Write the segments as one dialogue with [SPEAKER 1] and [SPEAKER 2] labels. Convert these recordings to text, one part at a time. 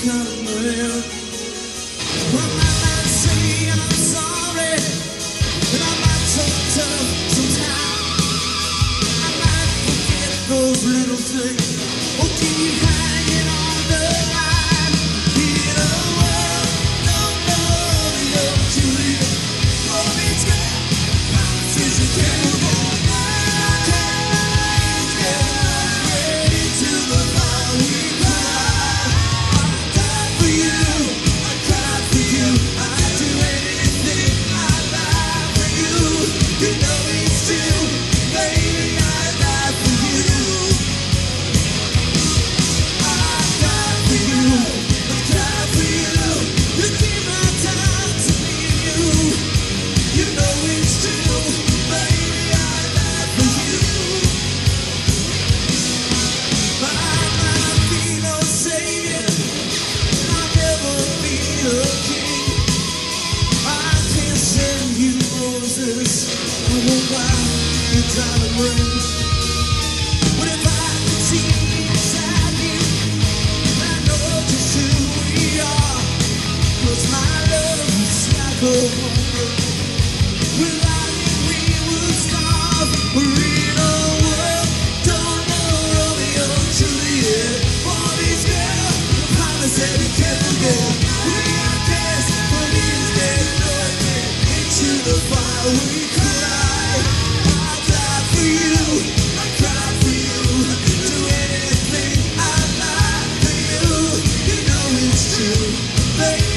[SPEAKER 1] the birthday.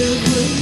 [SPEAKER 1] It was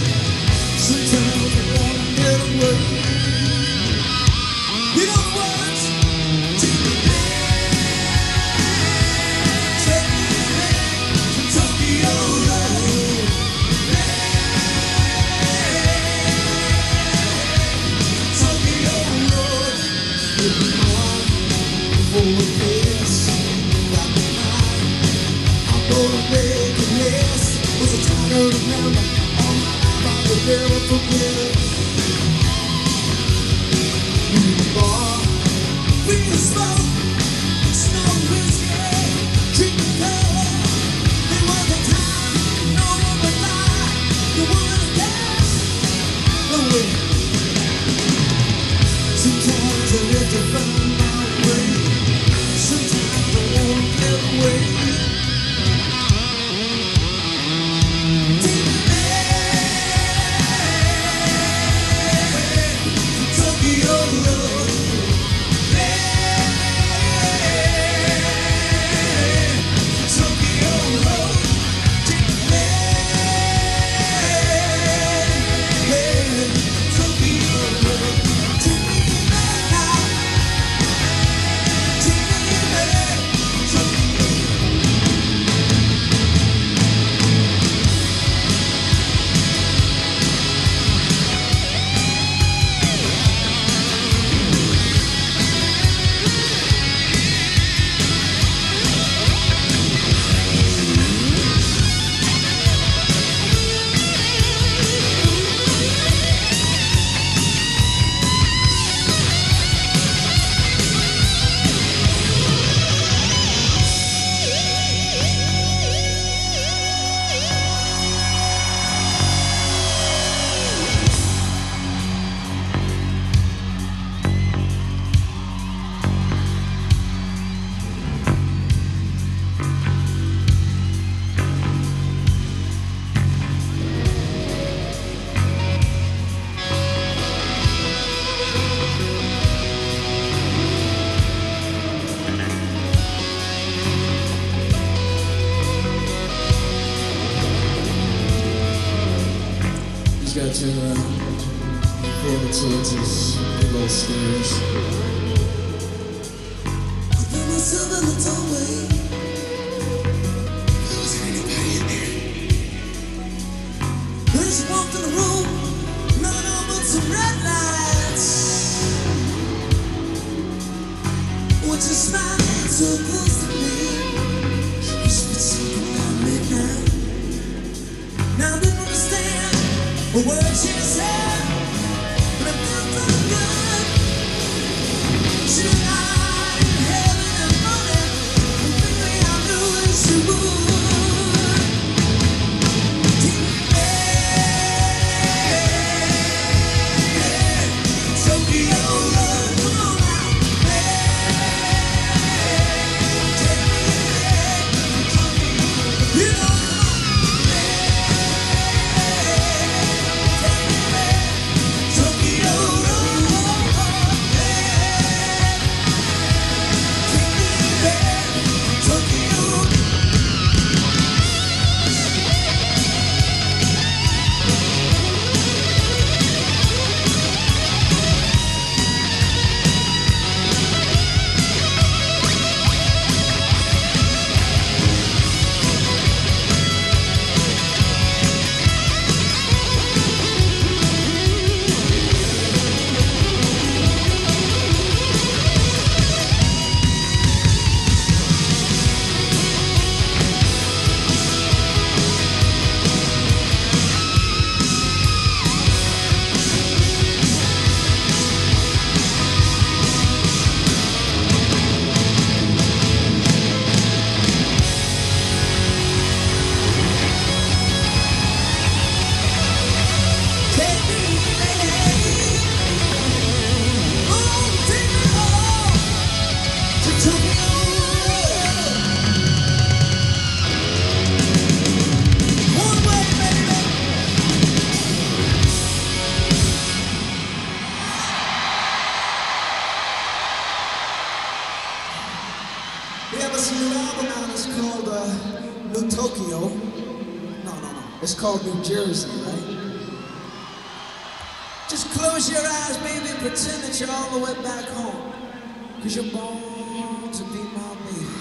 [SPEAKER 1] You're born to be my baby.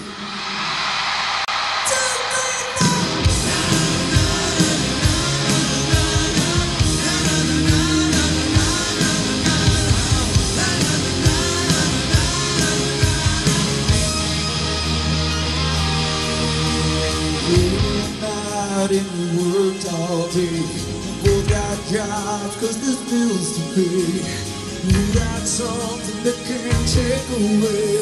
[SPEAKER 1] all day Both got jobs cause there's bills to pay You got something that away.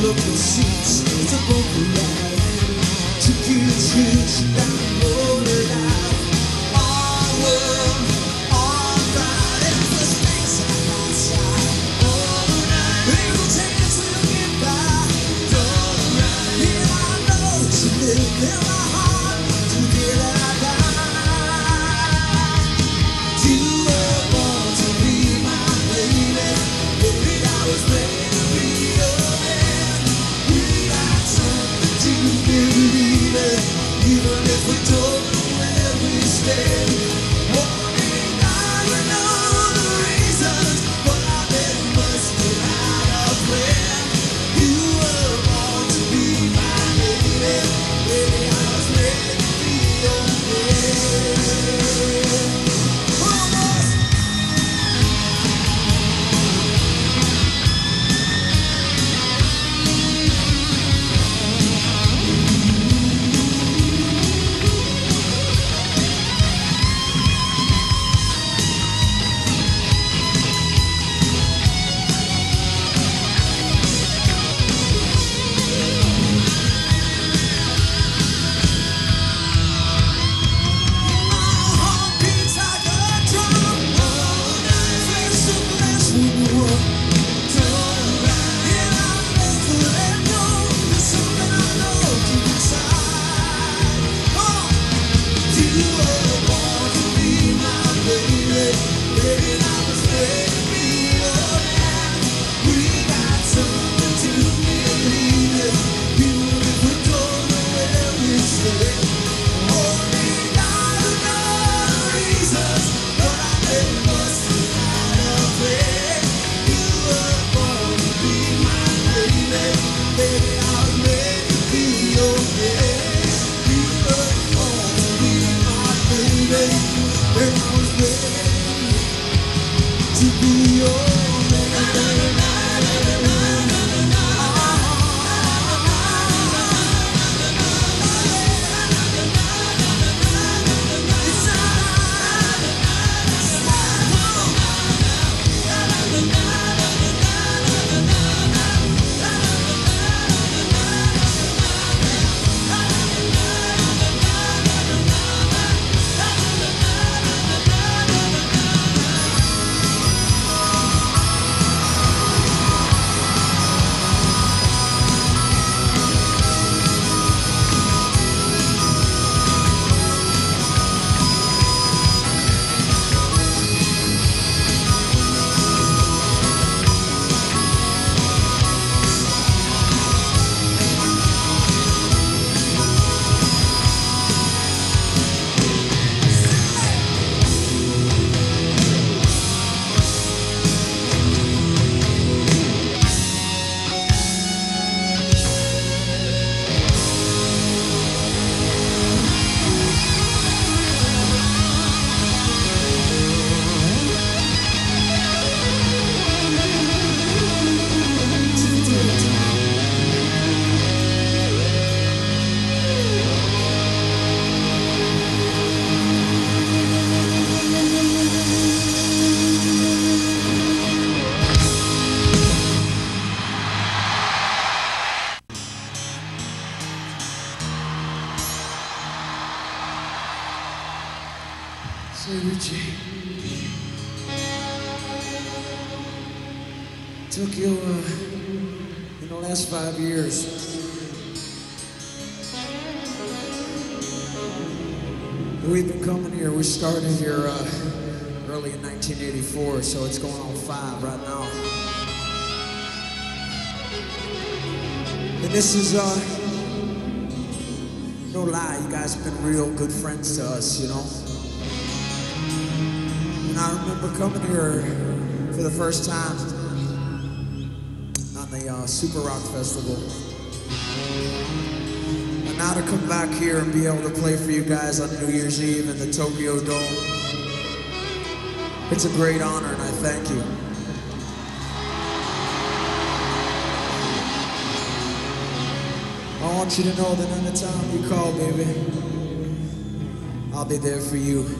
[SPEAKER 1] Buffalo seats, it's a buffalo. Two kids, kids, down. And this is, uh, no lie, you guys have been real good friends to us, you know? And I remember coming here for the first time on the uh, Super Rock Festival. And now to come back here and be able to play for you guys on New Year's Eve in the Tokyo Dome, it's a great honor and I thank you. want you to know that anytime you call, baby, I'll be there for you.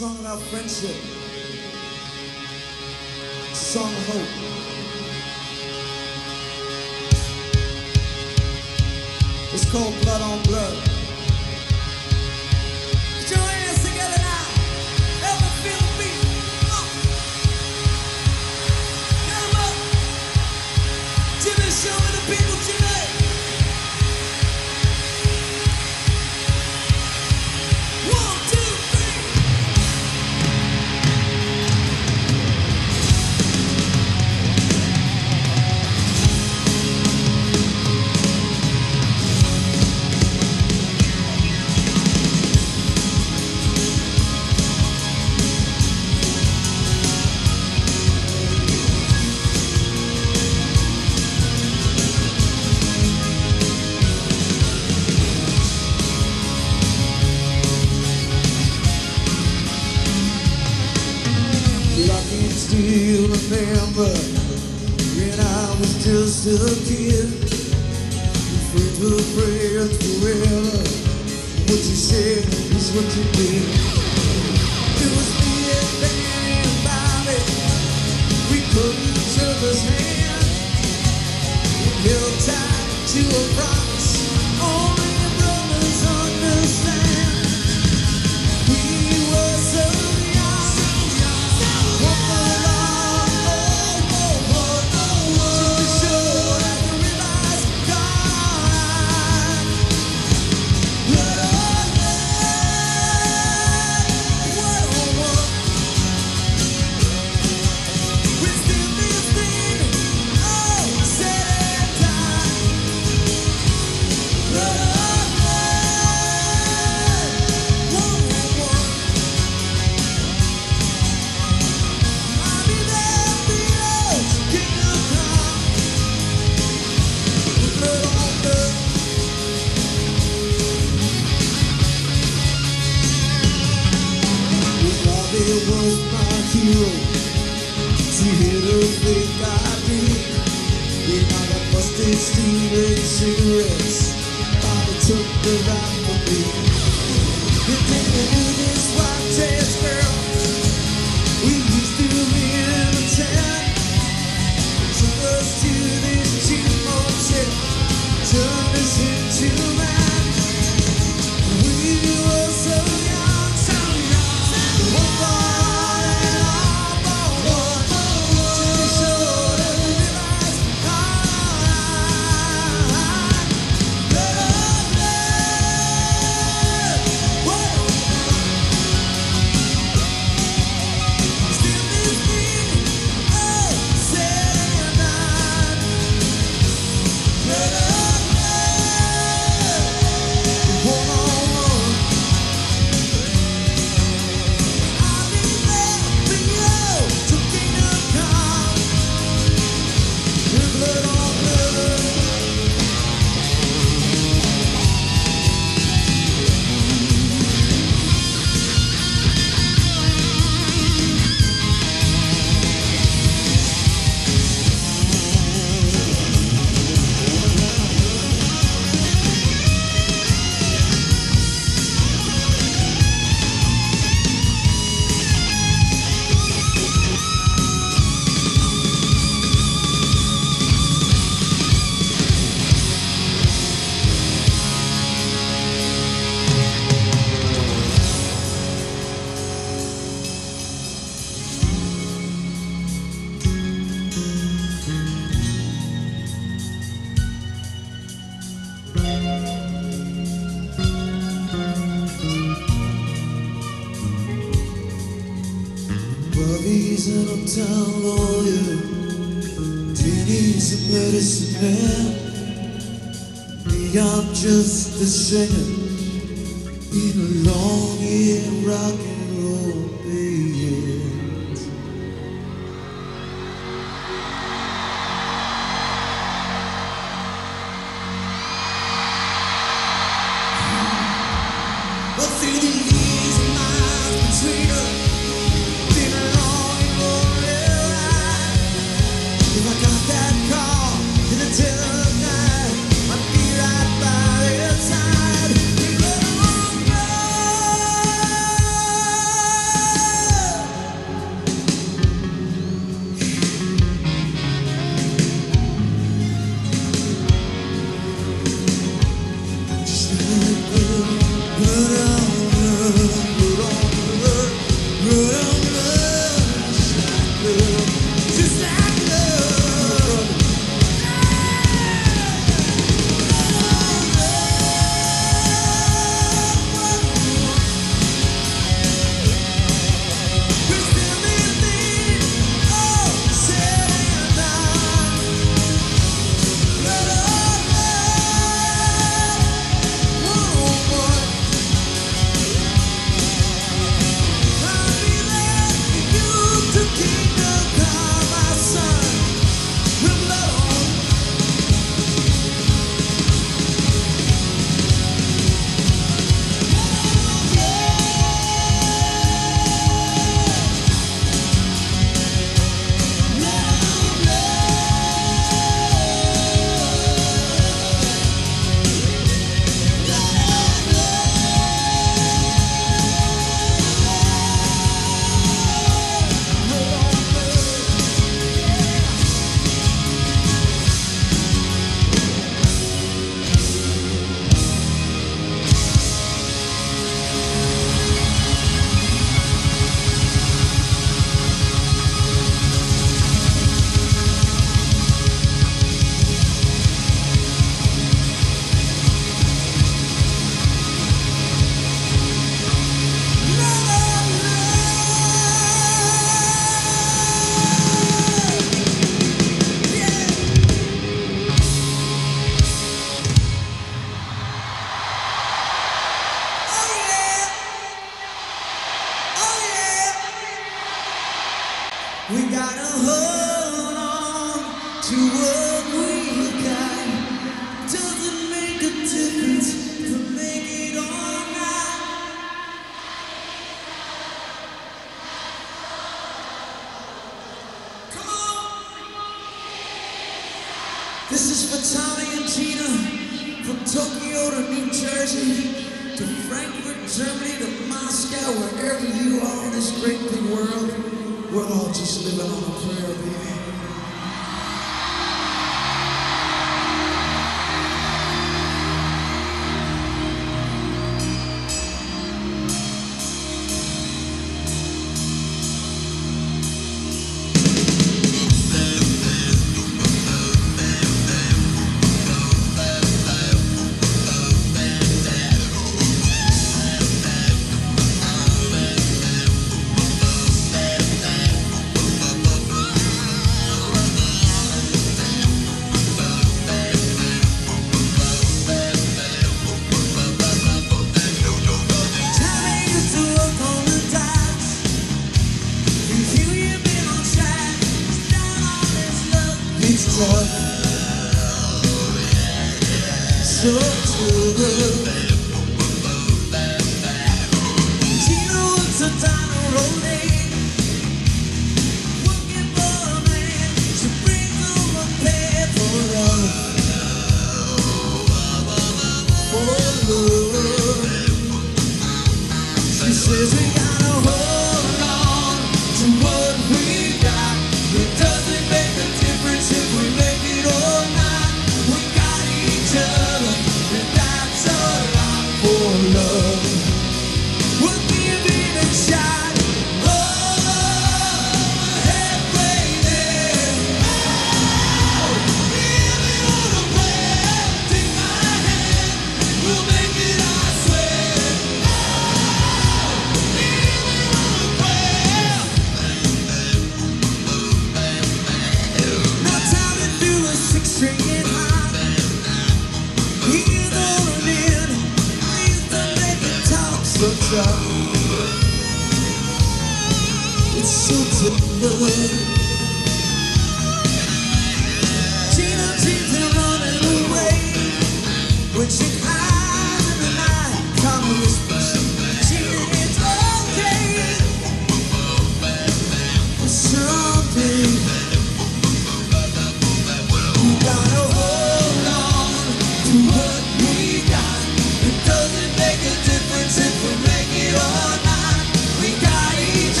[SPEAKER 1] song about friendship. It's a song of hope. It's called Blood on Blood. Worries and uptown lawyer Teeny's a medicine man. Me, I'm just a singer. In a long ear rockin'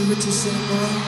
[SPEAKER 1] Swing, Mr. Richie Sambora? Hey,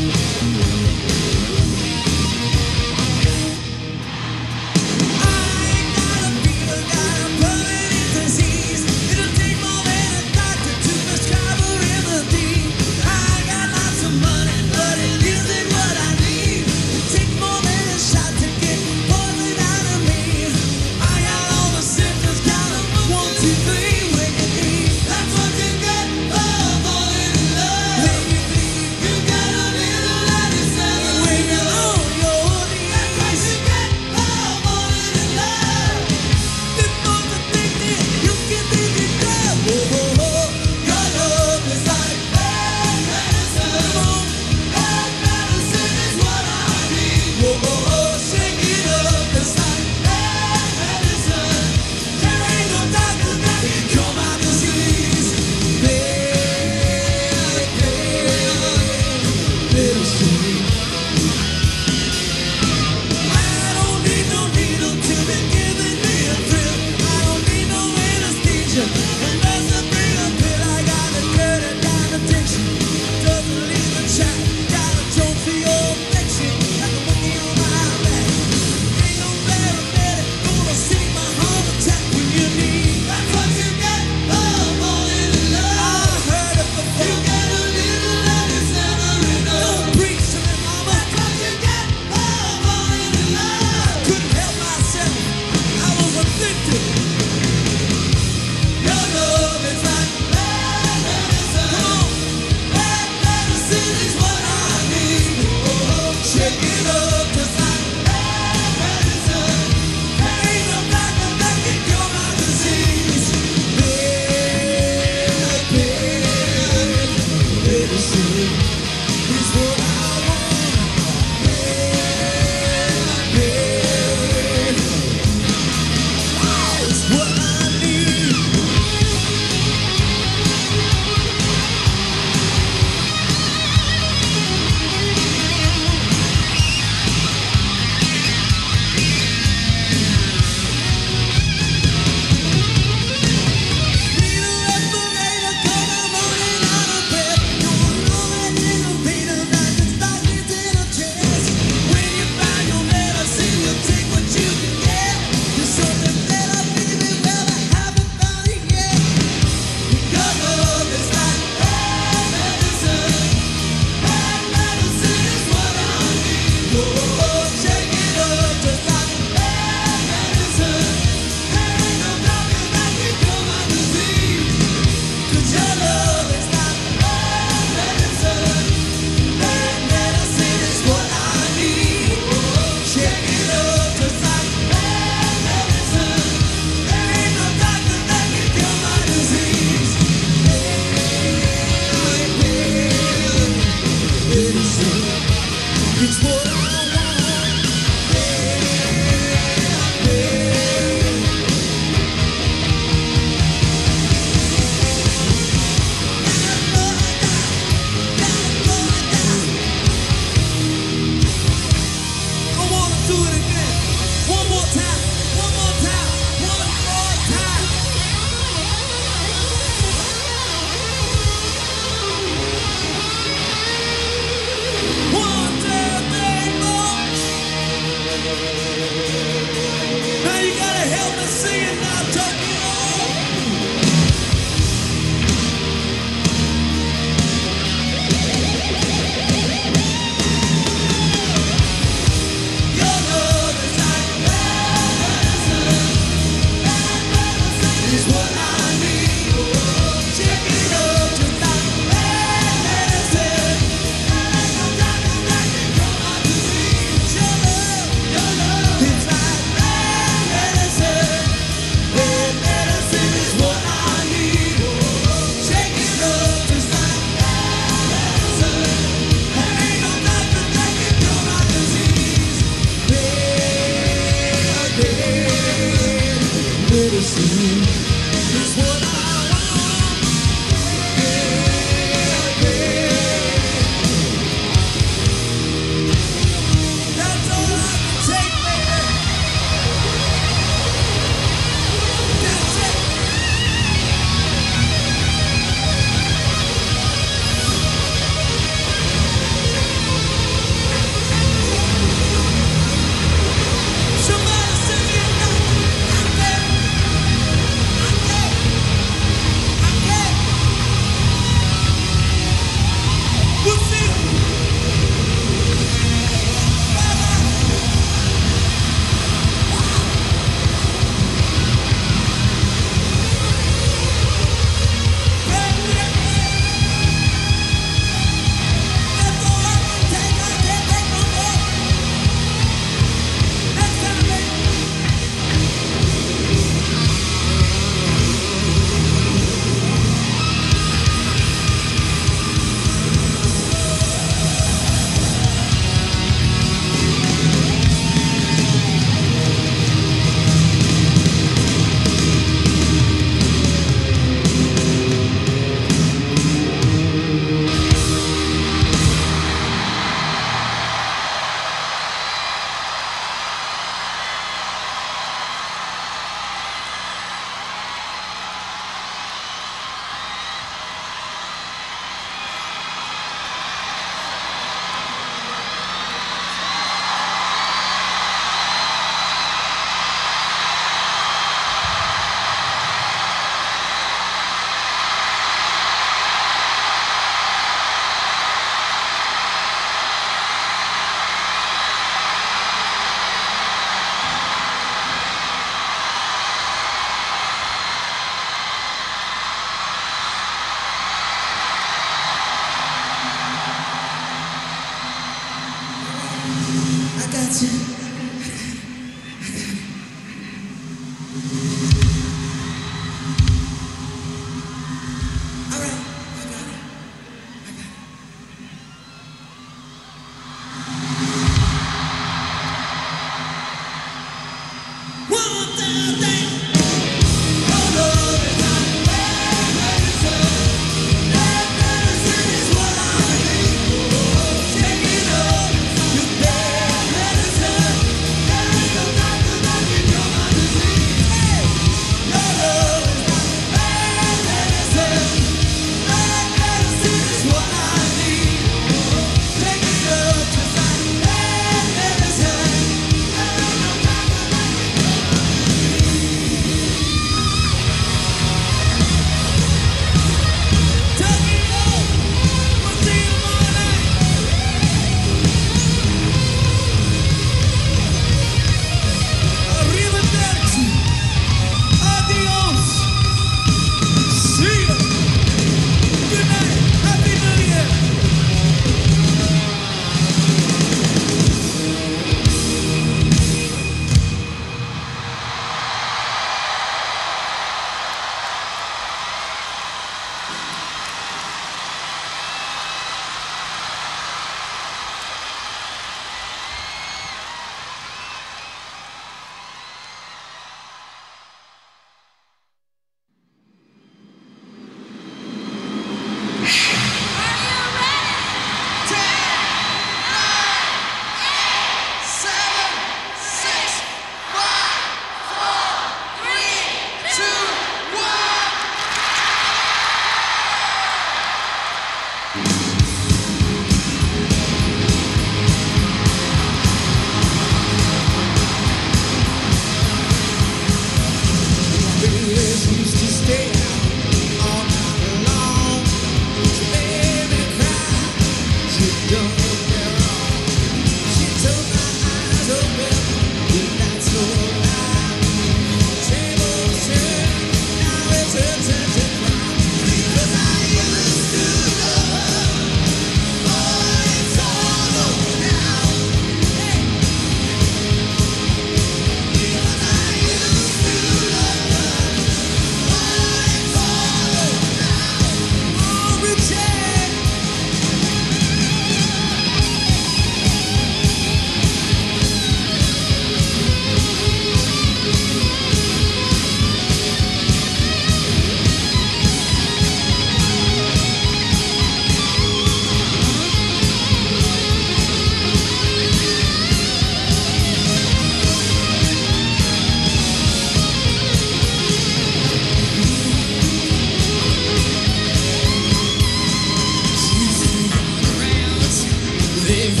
[SPEAKER 1] live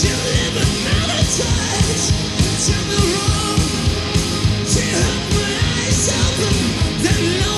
[SPEAKER 1] Tell me wrong, eyes open,